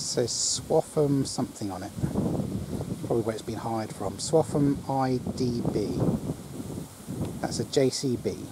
says Swaffham something on it. Probably where it's been hired from. Swaffham IDB. That's a JCB.